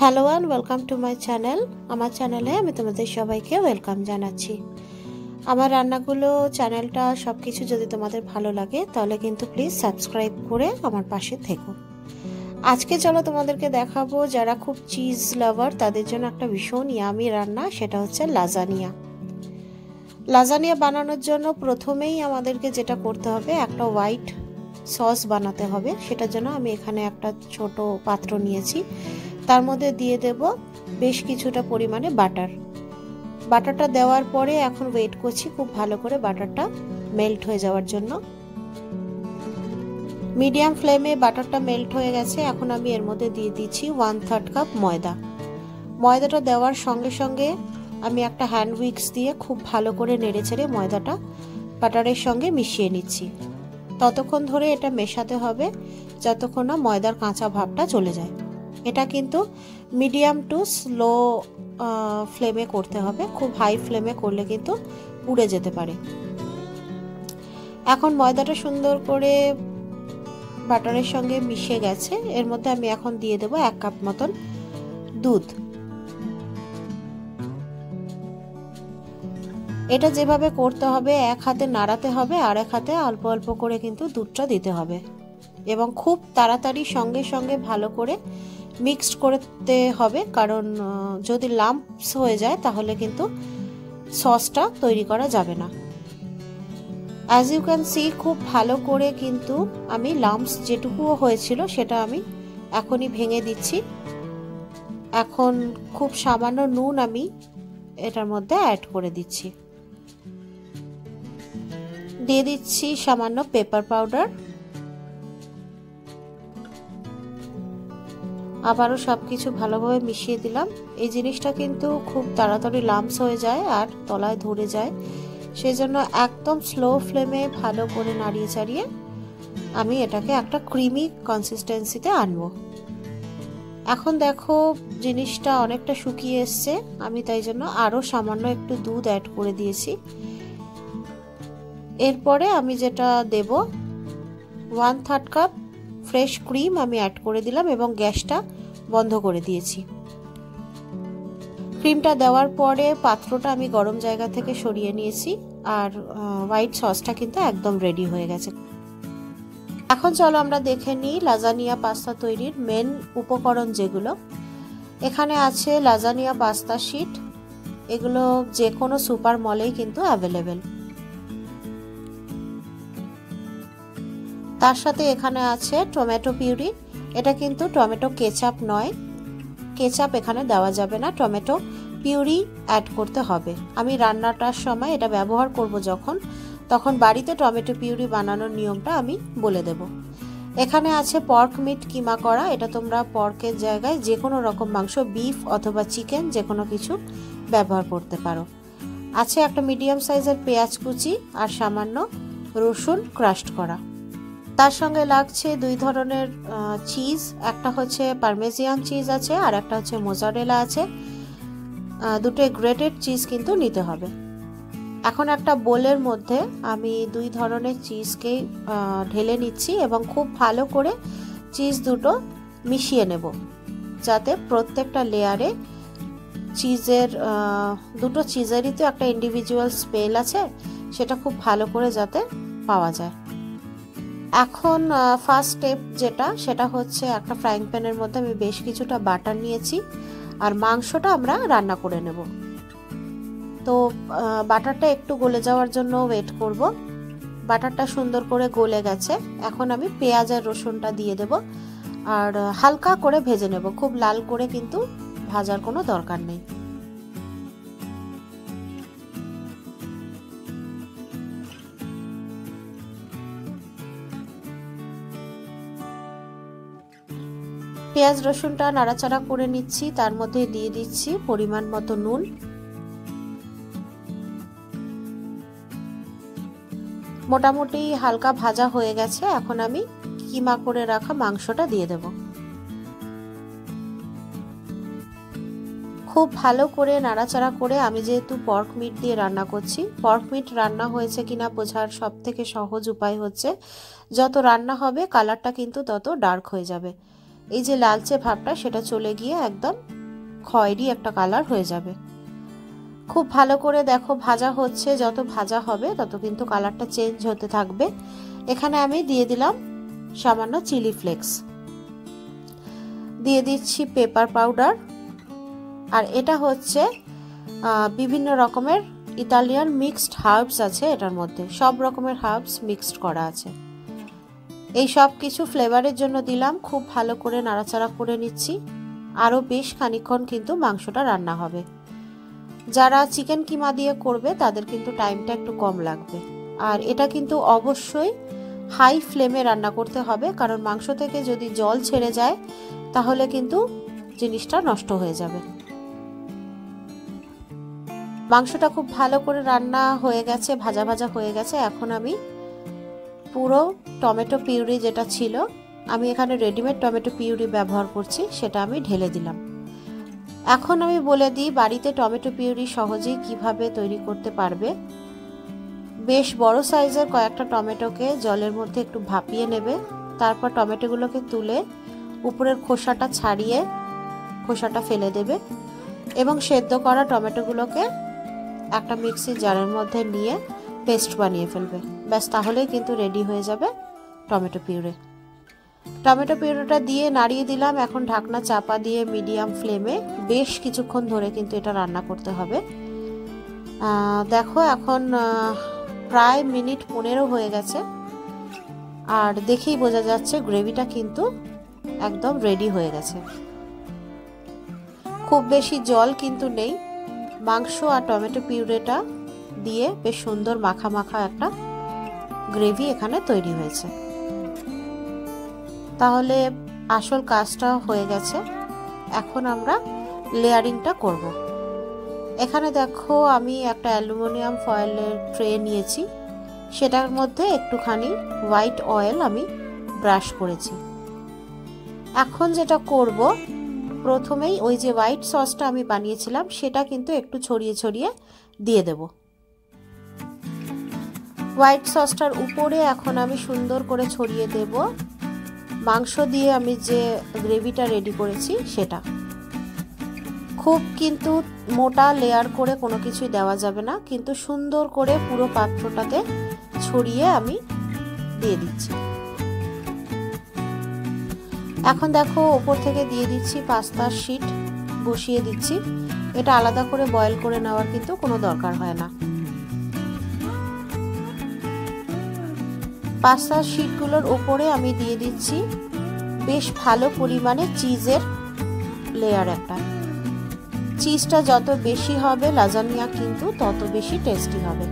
Hello and welcome to my channel আমার চ্যানেলে আমি তোমাদের সবাইকে ওয়েলকাম জানাচ্ছি। আমার রান্নাগুলো চ্যানেলটা সব কিছু যদি তোমাদের ভালো লাগে, তাহলে কিন্তু প্লিজ সাবস্ক্রাইব করে আমার পাশে থেকো। আজকে চলো তোমাদেরকে দেখাবো যারা খুব চিজ লাভার তাদের জন্য একটা ভীষণ ইয়ামি রান্না, সেটা হচ্ছে লাজানিয়া লাজানিয়া বানানোর জন্য প্রথমেই আমাদেরকে যেটা করতে হবে, একটা হোয়াইট সস বানাতে হবে। সেটার জন্য আমি এখানে একটা ছোট পাত্র নিয়েছি। তার মধ্যে দিয়ে দেব বেশ কিছুটা পরিমাণে বাটার। বাটারটা দেওয়ার পরে এখন ওয়েট করছি খুব ভালো করে বাটারটা মেল্ট হয়ে যাওয়ার জন্য। মিডিয়াম ফ্লেমে বাটারটা মেল্ট হয়ে গেছে, এখন আমি এর মধ্যে দিয়ে দিচ্ছি ওয়ান থার্ড কাপ ময়দা। ময়দাটা দেওয়ার সঙ্গে সঙ্গে আমি একটা হ্যান্ড উইক্স দিয়ে খুব ভালো করে নেড়ে ছেড়ে ময়দাটা বাটারের সঙ্গে মিশিয়ে নিচ্ছি। ততক্ষণ ধরে এটা মেশাতে হবে, যতক্ষণ না ময়দার কাঁচা ভাবটা চলে যায়। এটা কিন্তু মিডিয়াম টু স্লো ফ্লেমে করতে হবে। খুব হাই ফ্লেমে করলে কিন্তু পুড়ে যেতে পারে। এখন ময়দাটা সুন্দর করে বাটারের সঙ্গে মিশে গেছে। এর মধ্যে আমি এখন দিয়ে দেবো এক কাপ মতন দুধ। এটা যেভাবে করতে হবে, এক হাতে নাড়াতে হবে আর এক হাতে অল্প অল্প করে কিন্তু দুধটা দিতে হবে। এবং খুব তাড়াতাড়ি সঙ্গে সঙ্গে ভালো করে মিক্সড করতে হবে, কারণ যদি লাম্পস হয়ে যায় তাহলে কিন্তু সসটা তৈরি করা যাবে না। অ্যাজ ইউ ক্যান সি খুব ভালো করে কিন্তু আমি লাম্পস যেটুকুও হয়েছিল সেটা আমি এখনই ভেঙে দিচ্ছি। এখন খুব সামান্য নুন আমি এটার মধ্যে অ্যাড করে দিচ্ছি। দিয়ে দিচ্ছি সামান্য পেপার পাউডার আবারও সব কিছু ভালোভাবে মিশিয়ে দিলাম। এই জিনিসটা কিন্তু খুব তাড়াতাড়ি লাম্পস হয়ে যায় আর তলায় ধরে যায়। সেই জন্য একদম স্লো ফ্লেমে ভালো করে নাড়িয়ে চাড়িয়ে আমি এটাকে একটা ক্রিমি কনসিস্টেন্সিতে আনব। এখন দেখো জিনিসটা অনেকটা শুকিয়ে এসছে। আমি তাই জন্য আরও সামান্য একটু দুধ অ্যাড করে দিয়েছি। এরপরে আমি যেটা দেব one third cup fresh cream আমি অ্যাড করে দিলাম এবং গ্যাসটা বন্ধ করে দিয়েছি। ক্রিমটা দেওয়ার পরে পাত্রটা আমি গরম জায়গা থেকে সরিয়ে নিয়েছি আর হোয়াইট সসটা কিন্তু একদম রেডি হয়ে গেছে। এখন চলো আমরা দেখে নিই লাজানিয়া পাস্তা তৈরির মেন উপকরণ যেগুলো। এখানে আছে লাজানিয়া পাস্তা শিট এগুলো যে কোনো সুপার মলেই কিন্তু অ্যাভেলেবেল তার সাথে এখানে আছে টমেটো পিউরি এটা কিন্তু টমেটো কেচাপ নয়। কেচাপ এখানে দেওয়া যাবে না। টমেটো পিউরি অ্যাড করতে হবে। আমি রান্নাটার সময় এটা ব্যবহার করব যখন, তখন বাড়িতে টমেটো পিউরি বানানোর নিয়মটা আমি বলে দেব। এখানে আছে পর্ক মিট কিমা করা। এটা তোমরা পর্কের জায়গায় যে কোনো রকম মাংস বিফ অথবা চিকেন যে কোনো কিছু ব্যবহার করতে পারো। আছে একটা মিডিয়াম সাইজের পেঁয়াজ কুচি আর সামান্য রসুন ক্রাস্ট করা। তার সঙ্গে লাগছে দুই ধরনের চিজ একটা হচ্ছে পারমেজিয়ান চিজ আছে আর একটা হচ্ছে মোজারেলা আছে। দুটো গ্রেটেড চিজ কিন্তু নিতে হবে। এখন একটা বোলের মধ্যে আমি দুই ধরনের চিজকে ঢেলে নিচ্ছি এবং খুব ভালো করে চিজ দুটো মিশিয়ে নেব। যাতে প্রত্যেকটা লেয়ারে চিজের দুটো চিজেরই তো একটা ইন্ডিভিজুয়াল স্পেল আছে, সেটা খুব ভালো করে যাতে পাওয়া যায়। এখন ফার্স্ট স্টেপ যেটা, সেটা হচ্ছে একটা ফ্রাইং প্যানের মধ্যে আমি বেশ কিছুটা বাটার নিয়েছি আর মাংসটা আমরা রান্না করে নেব। তো বাটারটা একটু গলে যাওয়ার জন্য ওয়েট করব। বাটারটা সুন্দর করে গলে গেছে। এখন আমি পেঁয়াজ আর রসুনটা দিয়ে দেব আর হালকা করে ভেজে নেব। খুব লাল করে কিন্তু ভাজার কোনো দরকার নেই। পেঁয়াজ রসুনটা নাড়াচাড়া করে নিচ্ছি, তার মধ্যে দিয়ে দিচ্ছি পরিমাণ মতো নুন। মোটামুটি হালকা ভাজা হয়ে গেছে, এখন আমি কিমা করে রাখা মাংসটা দিয়ে দেব। খুব ভালো করে নাড়াচাড়া করে আমি যেহেতু পর্ক মিট দিয়ে রান্না করছি, পর্ক মিট রান্না হয়েছে কিনা বোঝার সব থেকে সহজ উপায় হচ্ছে, যত রান্না হবে কালারটা কিন্তু তত ডার্ক হয়ে যাবে। এই যে লালচে ভাবটা, সেটা চলে গিয়ে একদম খয়েরি একটা কালার হয়ে যাবে। খুব ভালো করে দেখো, ভাজা হচ্ছে, যত ভাজা হবে, তত কিন্তু কালারটা চেঞ্জ হতে থাকবে। এখানে আমি দিয়ে দিলাম সামান্য চিলি ফ্লেক্স দিয়ে দিচ্ছি পেপার পাউডার আর এটা হচ্ছে বিভিন্ন রকমের ইতালিয়ান মিক্সড হার্বস আছে এটার মধ্যে। সব রকমের হার্বস মিক্সড করা আছে। এই সব কিছু ফ্লেভারের জন্য দিলাম, খুব ভালো করে নাড়াচাড়া করে নিচ্ছি। আরও বেশ খানিক্ষণ কিন্তু মাংসটা রান্না হবে। যারা চিকেন কিমা দিয়ে করবে, তাদের কিন্তু টাইমটা একটু কম লাগবে। আর এটা কিন্তু অবশ্যই হাই ফ্লেমে রান্না করতে হবে, কারণ মাংস থেকে যদি জল ছেড়ে যায়, তাহলে কিন্তু জিনিসটা নষ্ট হয়ে যাবে। মাংসটা খুব ভালো করে রান্না হয়ে গেছে, ভাজা ভাজা হয়ে গেছে, এখন আমি পুরো টমেটো পিউরি যেটা ছিল, আমি এখানে রেডিমেড টমেটো পিউরি ব্যবহার করছি, সেটা আমি ঢেলে দিলাম। এখন আমি বলে দিই, বাড়িতে টমেটো পিউরি সহজেই কীভাবে তৈরি করতে পারবে। বেশ বড় সাইজের কয়েকটা টমেটোকে জলের মধ্যে একটু ভাপিয়ে নেবে, তারপর টমেটোগুলোকে তুলে উপরের খোসাটা ছাড়িয়ে খোসাটা ফেলে দেবে এবং সেদ্ধ করা টমেটোগুলোকে একটা মিক্সির জারের মধ্যে নিয়ে পেস্ট বানিয়ে ফেলবে। ব্যাস, তাহলেই কিন্তু রেডি হয়ে যাবে টমেটো পিউরে। টমেটো পিউরিটা দিয়ে নাড়িয়ে দিলাম। এখন ঢাকনা চাপা দিয়ে মিডিয়াম ফ্লেমে বেশ কিছুক্ষণ ধরে কিন্তু এটা রান্না করতে হবে। দেখো এখন প্রায় মিনিট পনেরো হয়ে গেছে। আর দেখেই বোঝা যাচ্ছে গ্রেভিটা কিন্তু একদম রেডি হয়ে গেছে। খুব বেশি জল কিন্তু নেই। মাংস আর টমেটো পিউরেটা দিয়ে বেশ সুন্দর মাখা মাখা একটা গ্রেভি এখানে তৈরি হয়েছে। তাহলে আসল কাজটা হয়ে গেছে। এখন আমরা লেয়ারিংটা করব। এখানে দেখো আমি একটা অ্যালুমিনিয়াম ফয়েলের ট্রে নিয়েছি। সেটার মধ্যে একটুখানি হোয়াইট অয়েল আমি ব্রাশ করেছি। এখন যেটা করব, প্রথমেই ওই যে হোয়াইট সসটা আমি বানিয়েছিলাম, সেটা কিন্তু একটু ছড়িয়ে ছড়িয়ে দিয়ে দেব। হোয়াইট সসটার উপরে এখন আমি সুন্দর করে ছড়িয়ে দেব। মাংস দিয়ে আমি যে গ্রেভিটা রেডি করেছি, সেটা। খুব কিন্তু মোটা লেয়ার করে কোনো কিছুই দেওয়া যাবে না, কিন্তু সুন্দর করে পুরো পাত্রটাতে ছড়িয়ে আমি দিয়ে দিচ্ছি। এখন দেখো, ওপর থেকে দিয়ে দিচ্ছি পাস্তার শিট, বসিয়ে দিচ্ছি। এটা আলাদা করে বয়েল করে নেওয়ার কিন্তু কোনো দরকার হয় না। পাস্তার শিটগুলোর ওপরে আমি দিয়ে দিচ্ছি বেশ ভালো পরিমাণে চিজের লেয়ার একটা। চিজটা যত বেশি হবে লাজানিয়া কিন্তু তত বেশি টেস্টি হবে।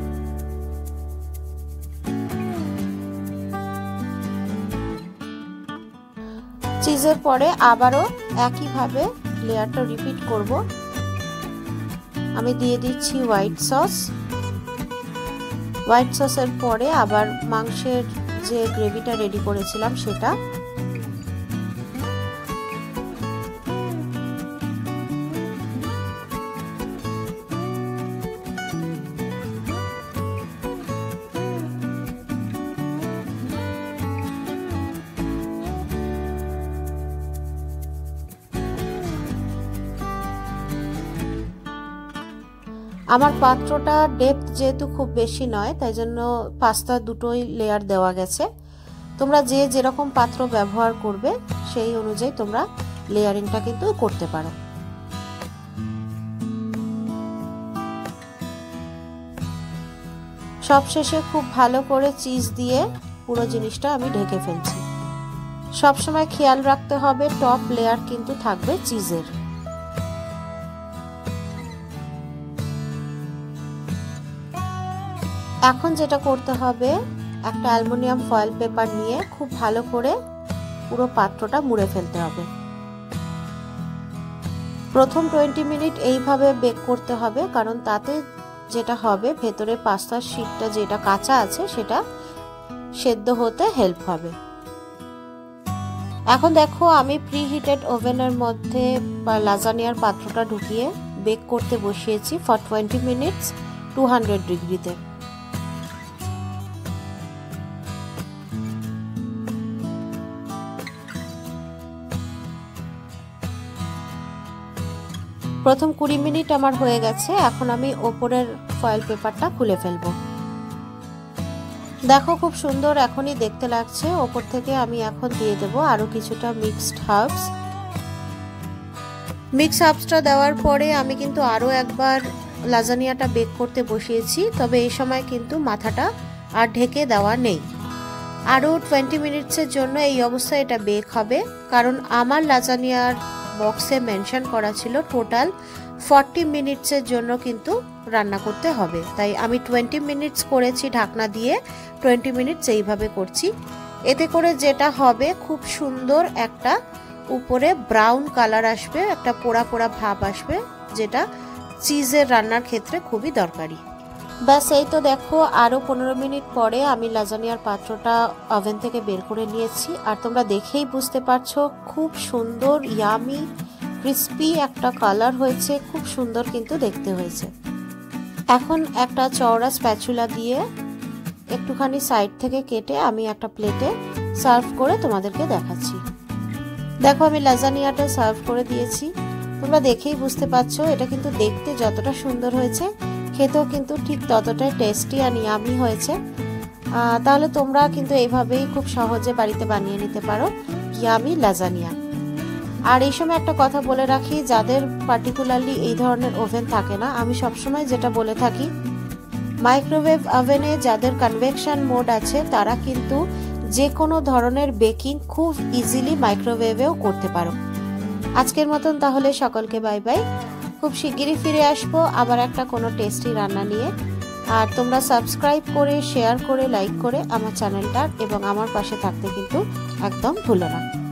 চিজের পরে আবারও একইভাবে লেয়ারটা রিপিট করব। আমি দিয়ে দিচ্ছি হোয়াইট সস হোয়াইট সসের পরে আবার মাংসের যে গ্রেভিটা রেডি করেছিলাম সেটা আমার পাত্রটা ডেপথ যেহেতু খুব বেশি নয়, তাই জন্য পাস্তা দুটোই লেয়ার দেওয়া গেছে। তোমরা যে যেরকম পাত্র ব্যবহার করবে, সেই অনুযায়ী তোমরা লেয়ারিংটা কিন্তু করতে পারো। সবশেষে খুব ভালো করে চিজ দিয়ে পুরো জিনিসটা আমি ঢেকে ফেলছি। সবসময় খেয়াল রাখতে হবে টপ লেয়ার কিন্তু থাকবে চিজের এখন যেটা করতে হবে, একটা অ্যালুমিনিয়াম ফয়েল পেপার নিয়ে খুব ভালো করে পুরো পাত্রটা মুড়ে ফেলতে হবে। প্রথম টোয়েন্টি মিনিট এইভাবে বেক করতে হবে, কারণ তাতে যেটা হবে ভেতরে পাস্তার শিটটা যেটা কাঁচা আছে সেটা সেদ্ধ হতে হেল্প হবে। এখন দেখো আমি প্রি হিটেড ওভেনের মধ্যে লাজানিয়ার পাত্রটা ঢুকিয়ে বেক করতে বসিয়েছি for twenty minutes two hundred ডিগ্রিতে প্রথম কুড়ি মিনিট আমার হয়ে গেছে, এখন আমি ওপরের ফয়েল পেপারটা খুলে ফেলব। দেখো খুব সুন্দর এখনই দেখতে লাগছে, ওপর থেকে আমি এখন দিয়ে দেবো আরও কিছুটা মিক্সড হার্বস মিক্স হার্বসটা দেওয়ার পরে আমি কিন্তু আরও একবার লাজানিয়াটা বেক করতে বসিয়েছি, তবে এই সময় কিন্তু মাথাটা আর ঢেকে দেওয়া নেই। আরও টোয়েন্টি মিনিটসের জন্য এই অবস্থায় এটা বেক হবে, কারণ আমার লাজানিয়ার বক্সে মেনশন করা ছিল টোটাল ফর্টি মিনিটসের জন্য কিন্তু রান্না করতে হবে। তাই আমি টোয়েন্টি মিনিটস করেছি ঢাকনা দিয়ে, টোয়েন্টি মিনিটস এইভাবে করছি। এতে করে যেটা হবে, খুব সুন্দর একটা উপরে ব্রাউন কালার আসবে, একটা পোড়া পোড়া ভাব আসবে, যেটা চিজের রান্নার ক্ষেত্রে খুবই দরকারি। ব্যাস, এই তো দেখো আরও পনেরো মিনিট পরে আমি লাজানিয়ার পাত্রটা ওভেন থেকে বের করে নিয়েছি। আর তোমরা দেখেই বুঝতে পারছ, খুব সুন্দর ইয়ামি ক্রিস্পি একটা কালার হয়েছে, খুব সুন্দর কিন্তু দেখতে হয়েছে। এখন একটা চওড়া স্প্যাচুলা দিয়ে একটুখানি সাইড থেকে কেটে আমি একটা প্লেটে সার্ভ করে তোমাদেরকে দেখাচ্ছি। দেখো, আমি লাজানিয়াটা সার্ভ করে দিয়েছি। তোমরা দেখেই বুঝতে পারছ, এটা কিন্তু দেখতে যতটা সুন্দর হয়েছে। খেতেও কিন্তু ঠিক ততটাই টেস্টি আর ইয়ামি হয়েছে। তাহলে তোমরা কিন্তু এইভাবেই খুব সহজে বাড়িতে বানিয়ে নিতে পারো ইয়ামি লাজানিয়া আর এই সময় একটা কথা বলে রাখি, যাদের পার্টিকুলারলি এই ধরনের ওভেন থাকে না, আমি সবসময় যেটা বলে থাকি মাইক্রোওয়েভ ওভেনে যাদের কনভেকশন মোড আছে, তারা কিন্তু যে কোনো ধরনের বেকিং খুব ইজিলি মাইক্রোওয়েভেও করতে পারো। আজকের মতন তাহলে সকলকে বাই বাই খুব শিগগিরই ফিরে আসব। আবার একটা কোনো টেস্টি রান্না নিয়ে। আর তোমরা সাবস্ক্রাইব করে শেয়ার করে লাইক করে আমার চ্যানেলটা এবং আমার পাশে থাকতে কিন্তু একদম ভুলো না।